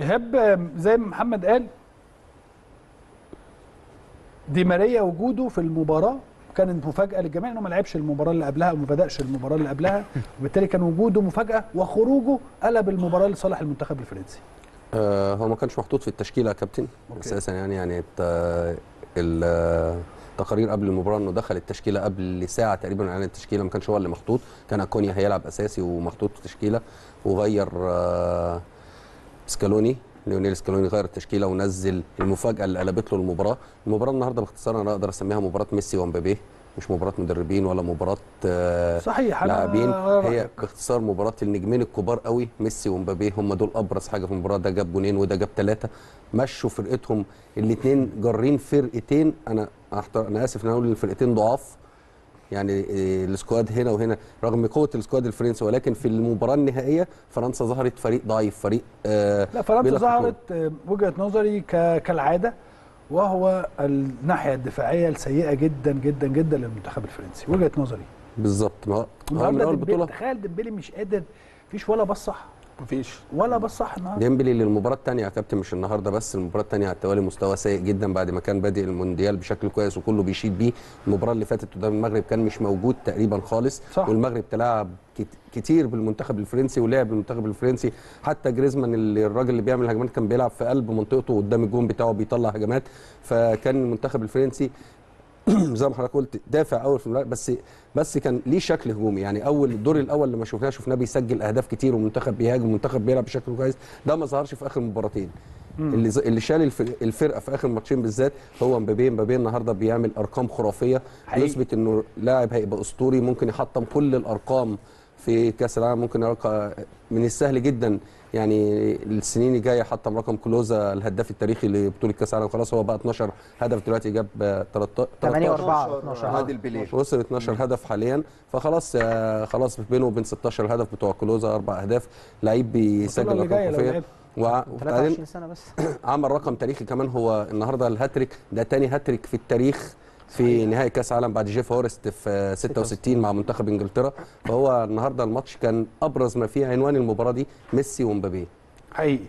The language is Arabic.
إيهاب زي ما محمد قال دي ماريا وجوده في المباراة كانت مفاجأة للجميع إنه ما لعبش المباراة اللي قبلها وما بدأش المباراة اللي قبلها. وبالتالي كان وجوده مفاجأة وخروجه قلب المباراة لصالح المنتخب الفرنسي. آه هو ما كانش محطوط في التشكيلة يا كابتن. أساسا يعني يعني ال- التقارير قبل المباراة إنه دخل التشكيلة قبل ساعة تقريبا اعلان التشكيلة ما كانش هو اللي محطوط. كان أكونيا هيلعب أساسي ومحطوط في التشكيلة وغير آه سكالوني ليونيل سكالوني غير التشكيلة ونزل المفاجأة اللي قلبت له المباراة. المباراة النهارده باختصار أنا أقدر أسميها مباراة ميسي ومبابي مش مباراة مدربين ولا مباراة آه صحيح لاعبين. رأيك. هي باختصار مباراة النجمين الكبار قوي ميسي ومبابي هم دول أبرز حاجة في المباراة ده جاب جونين وده جاب ثلاثة مشوا فرقتهم الاثنين جارين فرقتين. أنا أحتر... أنا آسف إن أقول الفرقتين ضعاف. يعني إيه، ال squad هنا وهنا رغم قوة ال squad الفرنسي ولكن في المباراة النهائية فرنسا ظهرت فريق ضعيف فريق آه لا فرنسا. ظهرت آه، وجهة نظري كالعادة وهو الناحية الدفاعية السيئة جدا جدا جدا للمنتخب الفرنسي. وجهة نظري. بالظبط. ما هو من اول بطولة تخيل ديمبلي مش قادر مفيش ولا pass صح مفيش. ولا pass صح النهارده. ديمبلي للمباراة الثانية يا كابتن مش النهارده بس المباراة الثانية على التوالي مستوى سيء جدا بعد ما كان بادئ المونديال بشكل كويس وكله بيشيد بيه. المباراة اللي فاتت قدام المغرب كان مش موجود تقريبا خالص. صح. والمغرب تلاعب كت- كتير بالمنتخب الفرنسي ولعب بالمنتخب الفرنسي. حتى جريزمان اللي الراجل اللي بيعمل هجمات كان بيلعب في قلب منطقته قدام الجون بتاعه بيطلع هجمات. فكان المنتخب الفرنسي زي ما حضرتك قلت دافع أول في بس بس كان ليه شكل هجومي. يعني أول الدور الأول لما شفناه شفناه بيسجل أهداف كتير والمنتخب بيهاجم والمنتخب بيلعب بشكل كويس. ده ما ظهرش في آخر مباراتين اللي اللي شال الفر- الفرقة في آخر ماتشين بالذات هو مبابي. مبابي النهارده بيعمل أرقام خرافية. حقيقي. يثبت إنه لاعب هيبقى أسطوري ممكن يحطم كل الأرقام في كأس العالم ممكن يرقى من السهل جدا. يعني السنين الجاية حطم رقم كلوزا الهداف التاريخي لبطولة كأس العالم. خلاص هو بقى 12 هدف دلوقتي جاب آه، 13 8 13 و4 12 عادل بيليه وصل 12 هدف حاليا. فخلاص خلاص بينه وبين 16 هدف بتوع كلوزا أربع أهداف. لعيب بيسجل ارقام وبعدين 23 سنة بس. عمل رقم تاريخي كمان هو النهارده الهاتريك. ده تاني هاتريك في التاريخ. في نهائي كأس عالم بعد جيف هورست في آه، 66 مع منتخب إنجلترا. فهو النهارده الماتش كان أبرز ما فيه عنوان المباراة دي ميسي ومبابي. حقيقي.